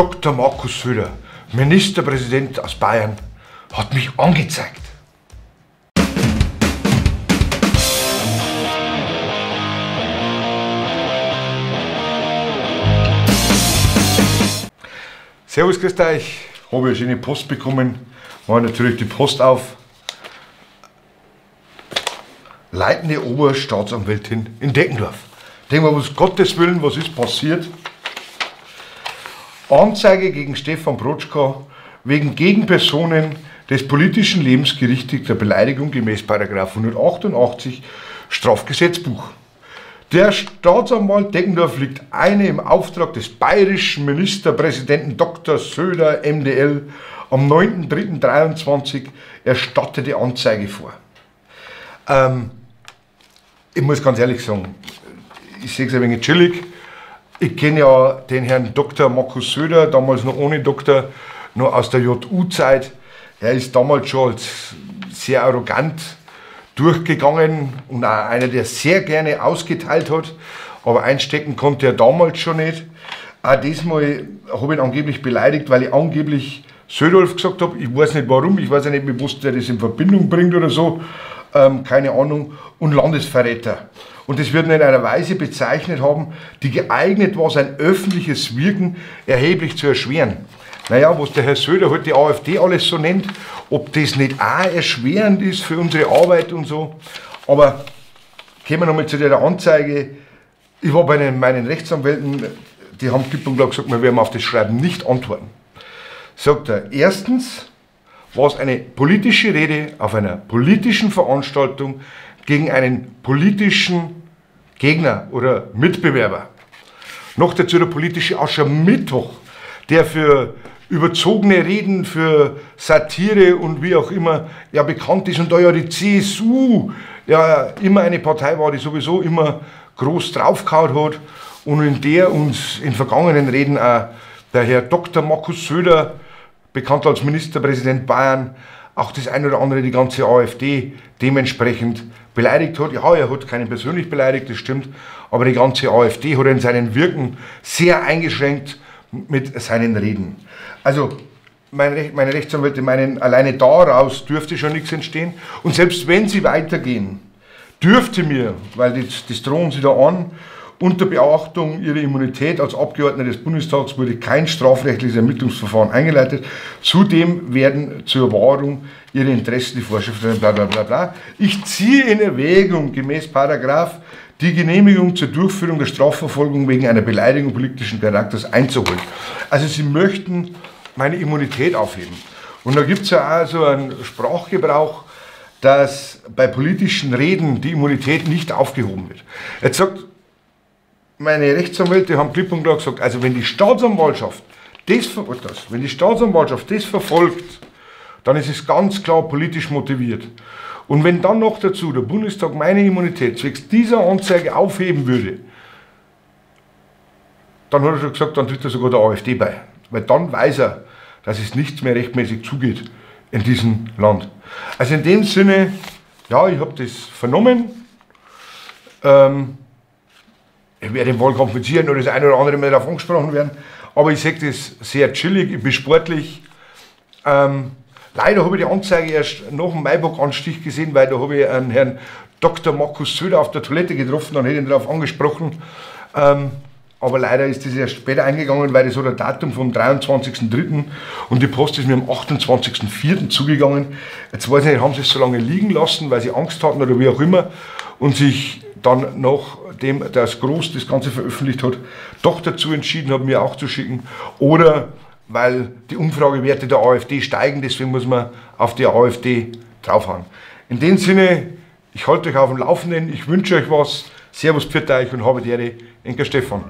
Dr. Markus Söder, Ministerpräsident aus Bayern, hat mich angezeigt. Servus, grüßt euch. Habe eine schöne Post bekommen. War natürlich die Post auf. Leitende Oberstaatsanwältin in Deckendorf. Denken wir, was Gottes Willen, was ist passiert? Anzeige gegen Stefan Brotschka wegen gegen Personen des politischen Lebens gerichtigter Beleidigung gemäß 188 Strafgesetzbuch. Der Staatsanwalt Deckendorf liegt eine im Auftrag des bayerischen Ministerpräsidenten Dr. Söder MDL am 9.3.23 erstattete Anzeige vor. Ähm, ich muss ganz ehrlich sagen, ich sehe es ein wenig chillig. Ich kenne ja den Herrn Dr. Markus Söder, damals noch ohne Doktor, noch aus der JU-Zeit. Er ist damals schon als sehr arrogant durchgegangen und auch einer, der sehr gerne ausgeteilt hat, aber einstecken konnte er damals schon nicht. Auch diesmal habe ich ihn angeblich beleidigt, weil ich angeblich Södolf gesagt habe. Ich weiß nicht warum, ich weiß ja nicht, wie der das in Verbindung bringt oder so, ähm, keine Ahnung. Und Landesverräter. Und das wird ihn in einer Weise bezeichnet haben, die geeignet war, sein öffentliches Wirken erheblich zu erschweren. Naja, was der Herr Söder heute halt die AfD alles so nennt, ob das nicht auch erschwerend ist für unsere Arbeit und so. Aber kommen wir nochmal zu der Anzeige. Ich war bei den, meinen Rechtsanwälten, die haben klipp und klar gesagt, wir werden auf das Schreiben nicht antworten. Sagt er, erstens war es eine politische Rede auf einer politischen Veranstaltung gegen einen politischen Gegner oder Mitbewerber. Noch dazu der politische Aschermittwoch, der für überzogene Reden für Satire und wie auch immer ja bekannt ist und da ja die CSU ja immer eine Partei war, die sowieso immer groß draufgehauen hat und in der uns in vergangenen Reden auch der Herr Dr. Markus Söder, bekannt als Ministerpräsident Bayern, auch das eine oder andere die ganze AfD dementsprechend beleidigt hat. Ja, er hat keinen persönlich beleidigt, das stimmt, aber die ganze AfD hat in seinen Wirken sehr eingeschränkt mit seinen Reden. Also meine, meine Rechtsanwälte meinen, alleine daraus dürfte schon nichts entstehen. Und selbst wenn sie weitergehen, dürfte mir, weil das, das drohen sie da an, unter Beachtung ihrer Immunität als Abgeordneter des Bundestags wurde kein strafrechtliches Ermittlungsverfahren eingeleitet. Zudem werden zur Wahrung ihrer Interessen die Vorschriften bla bla bla bla. Ich ziehe in Erwägung gemäß Paragraph die Genehmigung zur Durchführung der Strafverfolgung wegen einer Beleidigung politischen Charakters einzuholen. Also sie möchten meine Immunität aufheben. Und da gibt es ja auch so einen Sprachgebrauch, dass bei politischen Reden die Immunität nicht aufgehoben wird. Jetzt sagt, meine Rechtsanwälte haben klipp und klar gesagt, also wenn die Staatsanwaltschaft das, das, wenn die Staatsanwaltschaft das verfolgt, dann ist es ganz klar politisch motiviert. Und wenn dann noch dazu der Bundestag meine Immunität zwecks dieser Anzeige aufheben würde, dann hat er schon gesagt, dann tritt er sogar der AfD bei. Weil dann weiß er, dass es nichts mehr rechtmäßig zugeht in diesem Land. Also in dem Sinne, ja, ich habe das vernommen. Ähm, ich werde Wahlkampf mit Sicherheit noch das eine oder andere mal darauf angesprochen werden. Aber ich sehe das sehr chillig, ich bin sportlich. Ähm, Leider habe ich die Anzeige erst nach dem Maiburg-Anstich gesehen, weil da habe ich einen Herrn Dr. Markus Söder auf der Toilette getroffen und hätte ihn darauf angesprochen. Ähm, aber leider ist das erst später eingegangen, weil das hat ein Datum vom 23.03. und die Post ist mir am 28.04. zugegangen. Jetzt weiß ich nicht, haben sie es so lange liegen lassen, weil sie Angst hatten oder wie auch immer und sich dann nachdem das Groß das Ganze veröffentlicht hat, doch dazu entschieden haben, mir auch zu schicken. Oder weil die Umfragewerte der AfD steigen, deswegen muss man auf die AfD draufhauen. In dem Sinne, ich halte euch auf dem Laufenden, ich wünsche euch was. Servus, pfiat euch und habe die Ehre, Enker Stefan.